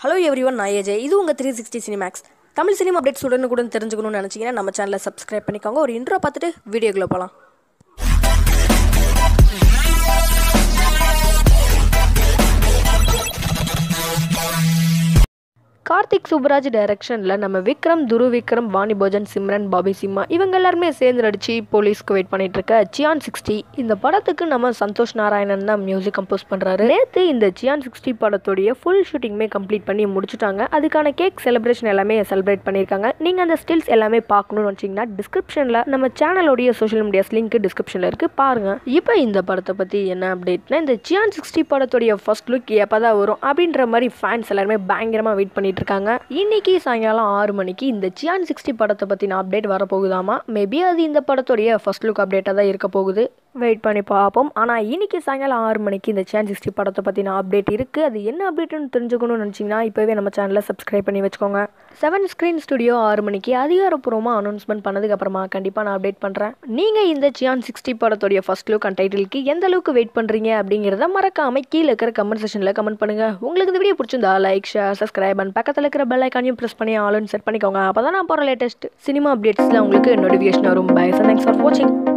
Hello everyone நான் AJ இது உங்கள் three sixty Cinemax Tamil cinema updates உடனுக்குடன் தெரிஞ்சுக்கணும்னு நினச்சிங்கன்னா நம்ம சேனலை சப்ஸ்கிரைப் பண்ணிக்கோங்க. ஒரு இன்ட்ரோ பார்த்துட்டு வீடியோக்குள்ளே போகலாம் கார்த்திக் சுப்ராஜ் டைரக்ஷனில் நம்ம விக்ரம் துரு விக்ரம் வாணிபோஜன் சிம்ரன் பாபி சிம்மா இவங்க எல்லாருமே சேர்ந்து நடிச்சு போலீஸ்க்கு வெயிட் பண்ணிட்டு இருக்க சியான் சிக்ஸ்டி இந்த படத்துக்கு நம்ம சந்தோஷ் நாராயணன் தான் மியூசிக் கம்போஸ் பண்ணுறாரு நேற்று இந்த சியான் சிக்ஸ்டி படத்துடைய ஃபுல் ஷூட்டிங்குமே கம்ப்ளீட் பண்ணி முடிச்சுட்டாங்க. அதுக்கான கேக் செலிப்ரேஷன் எல்லாமே செலிப்ரேட் பண்ணியிருக்காங்க. நீங்கள் அந்த ஸ்டில்ஸ் எல்லாமே பார்க்கணும்னு வச்சிங்கன்னா டிஸ்கிரிப்ஷனில் நம்ம சேனலோடைய சோஷியல் மீடியாஸ் லிங்க் டிஸ்கிரிப்ஷனில் இருக்குது பாருங்கள் இப்போ இந்த படத்தை பற்றி என்ன அப்டேட்னா இந்த சியான் சிக்ஸ்டி படத்துடைய ஃபர்ஸ்ட் லுக் எப்போ தான் வரும் அப்படின்ற மாதிரி ஃபேன்ஸ் எல்லாருமே பயங்கரமாக வெயிட் பண்ணிட்டு இருக்காங்க இன்னைக்கு சாயங்காலம் ஆறு மணிக்கு இந்த சியான் சிக்ஸ்டி படத்தை பற்றின அப்டேட் வரப்போகுதாமா? மேபி அது இந்த படத்துடைய ஃபர்ஸ்ட் லுக் அப்டேட்டாக தான் இருக்க போகுது. வெயிட் பண்ணி பார்ப்போம் ஆனால் இன்னைக்கு சாயங்காலம் ஆறு மணிக்கு இந்த சேன் சிக்ஸ்டி படத்தை பற்றின அப்டேட் இருக்குது அது என்ன அப்டேட்னு தெரிஞ்சுக்கணும்னு நினச்சிங்கன்னா இப்போவே நம்ம சேனலை சப்ஸ்கிரைப் பண்ணி வச்சுக்கோங்க. செவன் ஸ்க்ரீன் ஸ்டுடியோ ஆறு மணிக்கு அதிகாரப்பூர்வமாக அனௌன்ஸ்மெண்ட் பண்ணதுக்கப்புறமா கண்டிப்பாக நான் அப்டேட் பண்ணுறேன் நீங்கள் இந்த சியான் சிக்ஸ்டி படத்துடைய ஃபஸ்ட் லுக் அண்ட் டைட்டிலுக்கு எந்த அளவுக்கு வெயிட் பண்ணுறீங்க அப்படிங்கிறத மறக்காமல் கீழே இருக்கிற கமெண்ட் செஷனில் கமெண்ட் பண்ணுங்கள் உங்களுக்கு இந்த வீடியோ பிடிச்சிருந்தா லைக் ஷேர் சப்ஸ்கிரைப் அண்ட் பக்கத்தில் இருக்கிற பெல் ஐக்கானையும் ப்ரெஸ் பண்ணி ஆளுன்னு செட் பண்ணிக்கோங்க. அப்போ தான் நான் போகிற லேட்டஸ்ட் சினிமா அப்டேட்ஸில் உங்களுக்கு நோட்டிஃபிகேஷன் வரும். பை தேங்க்ஸ் ஃபார் வாட்சிங்